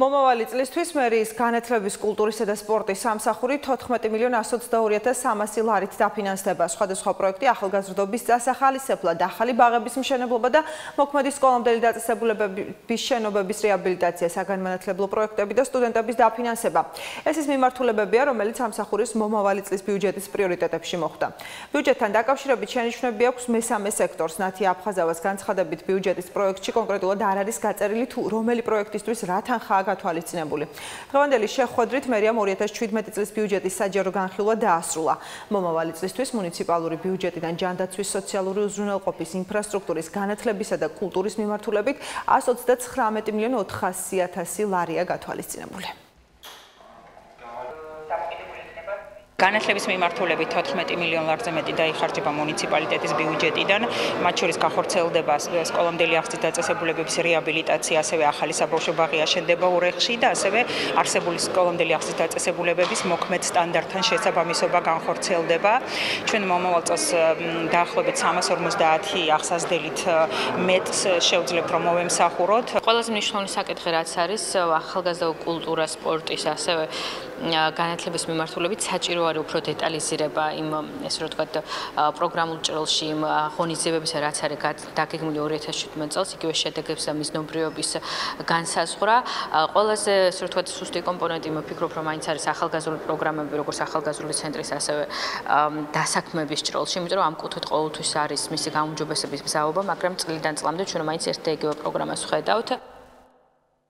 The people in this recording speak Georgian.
მომავალი წლისთვის მერის განათლების კულტურისა და სპორტის სამსახური 14 მილიონ 122300 ლარით დაფინანსდება. სხვადასხვა პროექტი ახალგაზრდობის დასახალისებლად, ახალი ბაღების მშენებლობა და მოქმედი სკოლამდელი დაწესებულებების შენობების რეაბილიტაცია, საგანმანათლებლო პროექტები და სტუდენტების დაფინანსება. ეს ის მიმართულებებია, რომელიც სამსახურის მომავალი წლის ბიუჯეტის პრიორიტეტებში მოხვდა. ბიუჯეტთან დაკავშირებით შენიშვნები აქვს მესამე სექტორს. ნათი აფხაზავას განცხადებით ბიუჯეტის პროექტში კონკრეტულად არ არის გაწერილი თუ რომელი პროექტისთვის რა თანხაა გათვალისწინებული. დღევანდელი შეხვედრით მერიამ 2017 წლის ბიუჯეტის საჯარო განხილვა დაასრულა. მომავალი წლისთვის მუნიციპალური ბიუჯეტიდან ჯანდაცვის სოციალური უზრუნველყოფის ინფრასტრუქტურის განათლებისა და კულტურის მიმართულებით 139 მილიონ 400 000 ლარია გათვალისწინებული. განათლების მიმართულებით 14 მილიონ ლარზე მეტი დაიხარჯება მუნიციპალიტეტის ბიუჯეტიდან, მათ შორის გახორციელდება სკოლამდელი აღზრდის დაწესებულებების რეაბილიტაცია, ასევე ახალი საბავშვო ბაღი აშენდება ურეხში და ასევე არსებული სკოლამდელი აღზრდის დაწესებულებების მოქმედ სტანდარტთან შესაბამისობა განხორციელდება. ჩვენ მომავალ წელს დაახლოებით 350 აღსაზრდელით მეტს შევძლებთ რომ მოვემსახუროთ. ყველაზე მნიშვნელოვანი საკითხი რაც არის ახალგაზრდა კულტურა, სპორტის, ასევე განათლების მიმართულებით საჭირო არის უფრო დეტალიზირება იმ ესე რომ ვთქვათ პროგრამულ ჭრილში იმ ღონისძიებებისა რაც არის დაგეგმილი 2017 წელს იგივე შედეგებს და მიზნობრიობის განსაზღვრა. ყველაზე ესე რომ ვთქვათ სუსტი კომპონენტი მოფიქრობ რომ მაინც არის ახალგაზრდული პროგრამები როგორც ახალგაზრდული ცენტრის ასევე დასაქმების ჭრილში იმიტომ რომ ამ კუთხით ყოველთვის არის მისი გაუმჯობესების მზაობა მაგრამ წლიდან წლამდე ჩვენ მაინც ერთ და იგივე პროგრამას ვხედავთ